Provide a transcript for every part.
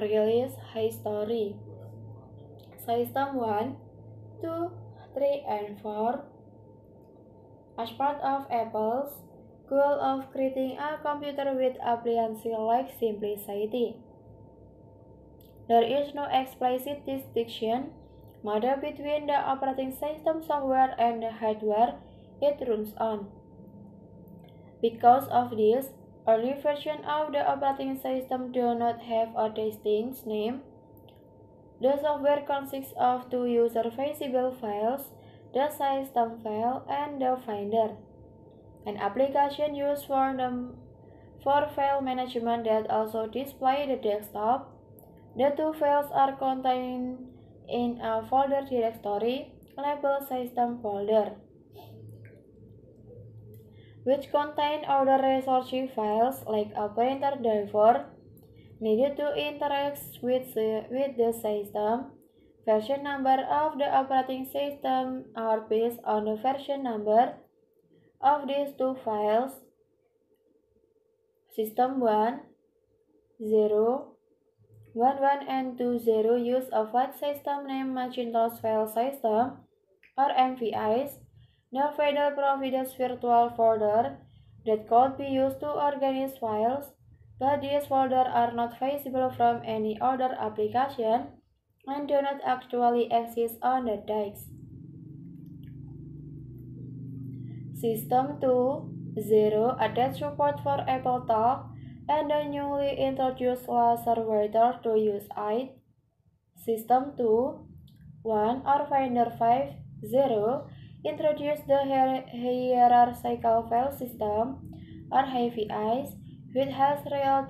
release history. System 1, 2, 3, and 4 as part of Apple's goal of creating a computer with appliance-like simplicity. There is no explicit distinction made between the operating system software and the hardware it runs on. Because of this, early versions of the operating system do not have a distinct name. The software consists of two user-visible files, the system file and the finder. An application used for, the, for file management that also display the desktop. The two files are contained in a folder directory labeled system folder, which contain other resource files like a printer driver needed to interact with the, with the system. Version number of the operating system are based on the version number of these two files. System 1, 0, 1, 1 and 2, 0 use a file system named Macintosh File System or MVIs. The folder provides virtual folder that could be used to organize files, but these folders are not visible from any other application and do not actually exist on the disk. System 2 0 added support for AppleTalk and the newly introduced laser writer to use it. System 2 1 or Finder 5 0 introduced the hierarchical file system or HIVIs which has real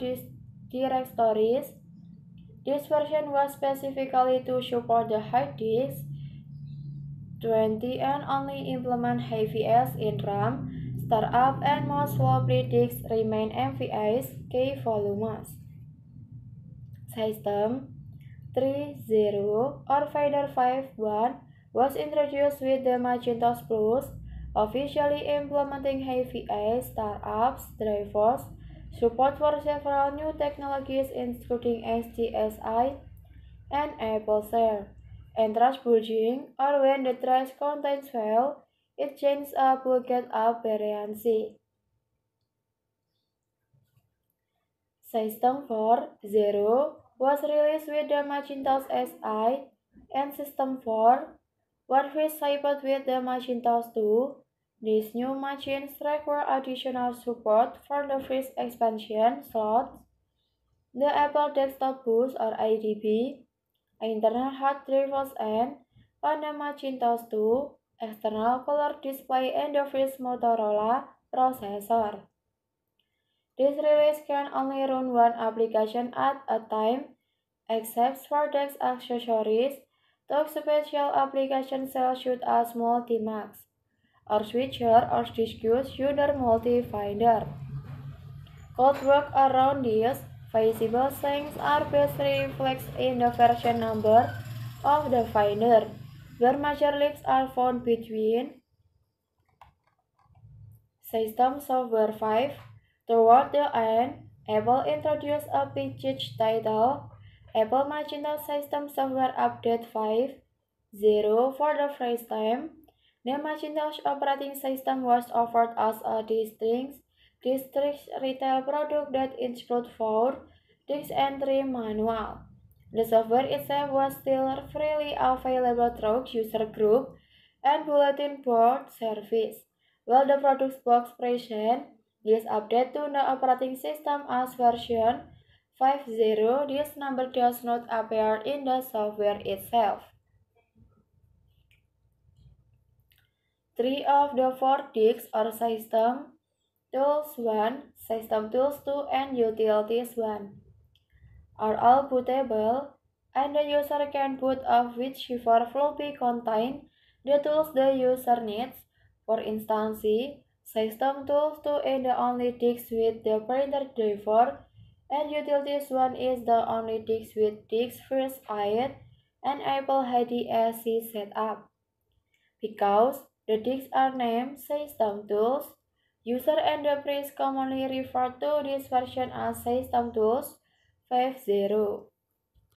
directories. This version was specifically to support the hard disk 20 and only implement HIVs in RAM Startup and most floppy disks remain MVIs K volumes. System 3.0 or Finder 5.1 was introduced with the Macintosh Plus, officially implementing HIVI startups, drivers, support for several new technologies including HDSI and Apple AppleShare, and trash or when the trash contains file it changes a bucket of variancy. System 4.0 was released with the Macintosh SI and System 4 was reshaped with the Macintosh 2. These new machines require additional support for the first expansion slots. The Apple Desktop Bus or ADB, internal hard drivers and on the Macintosh 2 external color display and the first Motorola processor. This release can only run one application at a time, except for desk accessories. Talk special application cells should a multi-max, or switcher or discus user multi-finder. Code work around this visible things are best reflected in the version number of the finder where major links are found between System Software 5. Toward the end, Apple introduced a package titled Apple Macintosh System Software Update 5.0 for the first time. The Macintosh operating system was offered as a distinct, distinct retail product that includes four disks and three manual. The software itself was still freely available through user group and bulletin board service, while the product's box present this update to the operating system as version 5.0. This number does not appear in the software itself. Three of the four disks are System Tools 1, System Tools 2, and Utilities 1 are all bootable, and the user can boot off whichever floppy contain the tools the user needs. For instance, System Tools 2 is the only disk with the printer driver, and Utilities 1 is the only disk with disk first aid and Apple HDSC setup. Because the disks are named System Tools, user priest commonly refer to this version as System Tools 50.